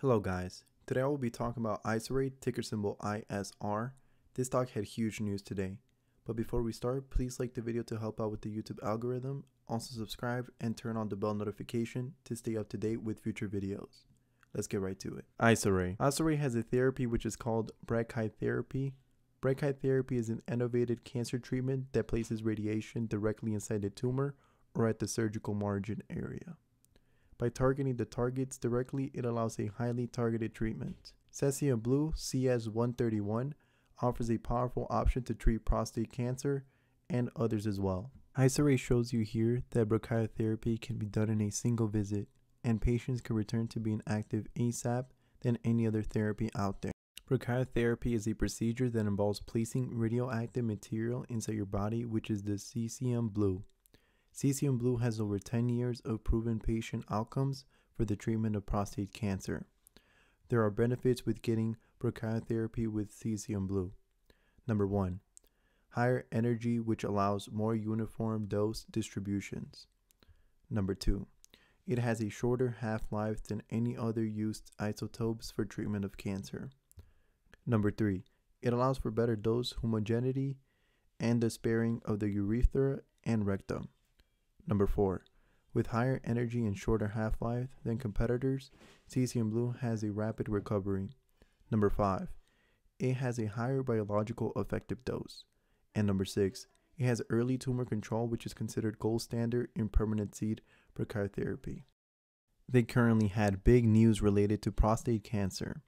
Hello guys, today I will be talking about Isoray, ticker symbol ISR. This stock had huge news today. But before we start, please like the video to help out with the YouTube algorithm. Also subscribe and turn on the bell notification to stay up to date with future videos. Let's get right to it. Isoray. Isoray has a therapy which is called brachytherapy. Brachytherapy is an innovative cancer treatment that places radiation directly inside the tumor or at the surgical margin area. By targeting the targets directly, it allows a highly targeted treatment. Cesium Blu CS131 offers a powerful option to treat prostate cancer and others as well. Isoray shows you here that brachytherapy can be done in a single visit, and patients can return to being active ASAP than any other therapy out there. Brachytherapy is a procedure that involves placing radioactive material inside your body, which is the cesium blu. Cesium Blu has over 10 years of proven patient outcomes for the treatment of prostate cancer. There are benefits with getting brachytherapy with Cesium Blu. Number 1. Higher energy which allows more uniform dose distributions. Number 2. It has a shorter half-life than any other used isotopes for treatment of cancer. Number 3. It allows for better dose homogeneity and the sparing of the urethra and rectum. Number 4. With higher energy and shorter half-life than competitors, Cesium Blu has a rapid recovery. Number 5. It has a higher biological effective dose. And number 6. It has early tumor control which is considered gold standard in permanent seed brachytherapy. They currently had big news related to prostate cancer.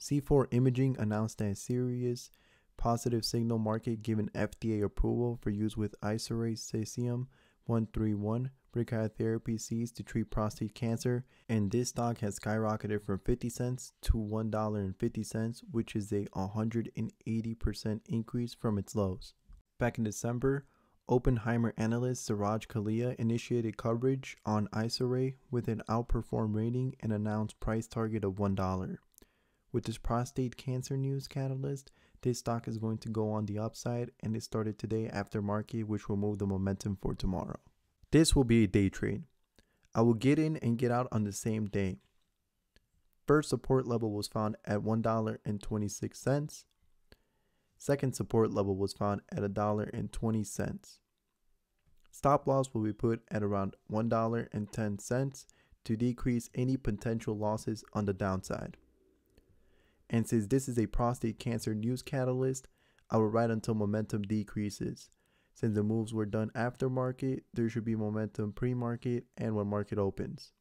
C4 Imaging announced a Sirius positive signal market given FDA approval for use with Isoray Cesium 131 brachytherapy seeds to treat prostate cancer, and this stock has skyrocketed from 50 cents to $1.50, which is a 180% increase from its lows. Back in December, Oppenheimer analyst Suraj Kalia initiated coverage on Isoray with an outperform rating and announced price target of $1. With this prostate cancer news catalyst, this stock is going to go on the upside and it started today after market, which will move the momentum for tomorrow. This will be a day trade. I will get in and get out on the same day. First support level was found at $1.26. Second support level was found at $1.20. Stop loss will be put at around $1.10 to decrease any potential losses on the downside. And since this is a prostate cancer news catalyst, I will ride until momentum decreases. Since the moves were done after market, there should be momentum pre-market and when market opens.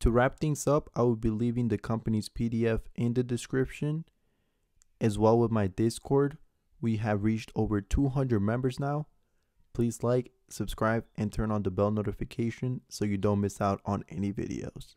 To wrap things up, I will be leaving the company's PDF in the description as well with my Discord. We have reached over 200 members now. Please like, subscribe, and turn on the bell notification so you don't miss out on any videos.